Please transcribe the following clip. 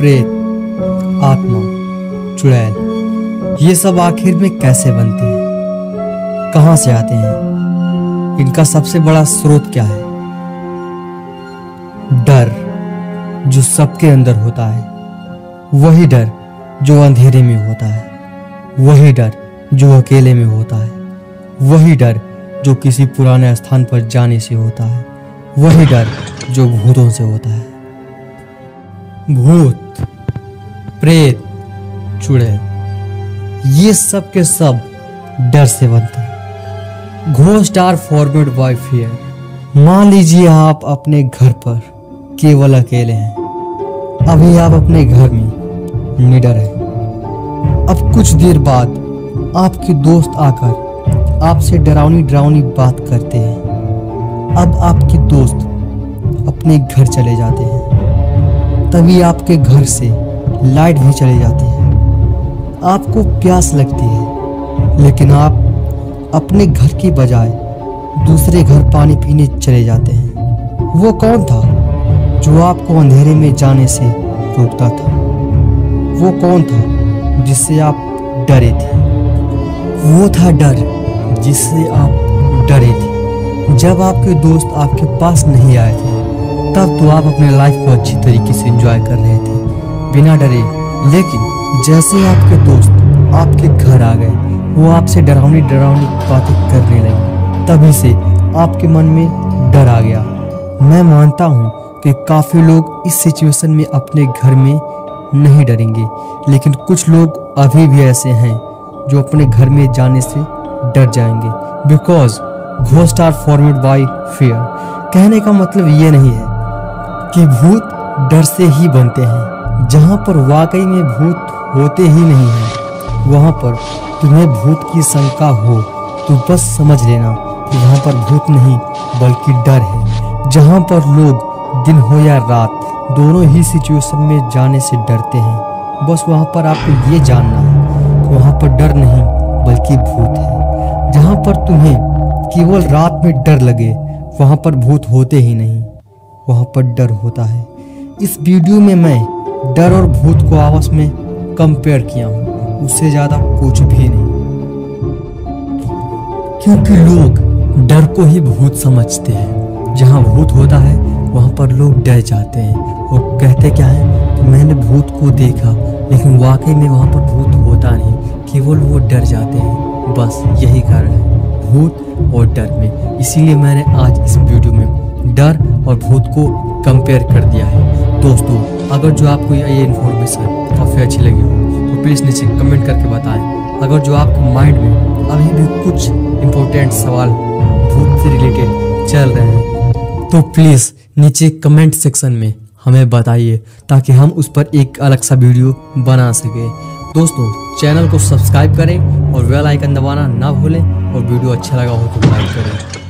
प्रेत, आत्मा, चुड़ैल, ये सब आखिर में कैसे बनते हैं? कहाँ से आते हैं? इनका सबसे बड़ा स्रोत क्या है? डर, जो सबके अंदर होता है, वही डर जो अंधेरे में होता है, वही डर जो अकेले में होता है, वही डर जो किसी पुराने स्थान पर जाने से होता है, वही डर जो भूतों से होता है। भूत प्रेत चुड़ैल ये सब के सब डर से बनते हैं। Ghost are forward by fear मान लीजिए आप अपने घर पर केवल अकेले हैं। अभी आप अपने घर में निडर हैं। अब कुछ देर बाद आपके दोस्त आकर आपसे डरावनी डरावनी बात करते हैं। अब आपके दोस्त अपने घर चले जाते हैं। तभी आपके घर से लाइट भी चले जाती है। आपको प्यास लगती है, लेकिन आप अपने घर की बजाय दूसरे घर पानी पीने चले जाते हैं। वो कौन था जो आपको अंधेरे में जाने से रोकता था? वो कौन था जिससे आप डरे थे? वो था डर जिससे आप डरे थे। जब आपके दोस्त आपके पास नहीं आए थे, तब तो आप अपने लाइफ को अच्छी तरीके से एंजॉय कर रहे थे। बिना डरे। लेकिन जैसे आपके दोस्त आपके घर आ गए, वो आपसे डरावनी डरावनी बातें करने लगे। तभी से आपके मन में डर आ गया। मैं मानता हूँ कि काफ़ी लोग इस सिचुएशन में अपने घर में नहीं डरेंगे। लेकिन कुछ लोग अभी भी ऐसे हैं जो अपने घर में जाने से डर जाएँगे। Because ghost are formed by fear कहने का मतलब ये नहीं है कि भूत डर से ही बनते हैं। जहाँ पर वाकई में भूत होते ही नहीं हैं, वहाँ पर तुम्हें भूत की शंका हो तो बस समझ लेना वहाँ पर भूत नहीं, बल्कि डर है। जहाँ पर लोग दिन हो या रात, दोनों ही सिचुएशन में जाने से डरते हैं। बस वहाँ पर आपको ये जानना है, वहाँ पर डर नहीं, बल्कि भूत है। जहाँ पर तुम्हें केवल रात में डर लगे, वहाँ पर भूत होते ही नहीं, वहाँ पर डर होता है। इस वीडियो में मैं डर और भूत को आपस में कंपेयर किया। हूँ उससे ज़्यादा कुछ भी नहीं। क्योंकि लोग डर को ही भूत समझते हैं। जहाँ भूत होता है, वहाँ पर लोग डर जाते हैं और कहते क्या है कि मैंने भूत को देखा, लेकिन वाकई में वहाँ पर भूत होता नहीं। केवल वो डर जाते हैं। बस यही कारण है भूत और डर में। इसीलिए मैंने आज इस वीडियो में डर और भूत को कंपेयर कर दिया है। दोस्तों, अगर जो आपको ये इन्फॉर्मेशन काफ़ी अच्छी लगी हो तो प्लीज़ नीचे कमेंट करके बताएँ। अगर जो आपके माइंड में अभी भी कुछ इम्पोर्टेंट सवाल, भूत से रिलेटेड चल रहे हैं तो प्लीज़ नीचे कमेंट सेक्शन में हमें बताइए, ताकि हम उस पर एक अलग सा वीडियो बना सकें। दोस्तों चैनल को सब्सक्राइब करें और बेल आइकन दबाना ना भूलें, और वीडियो अच्छा लगा हो तो लाइक करें।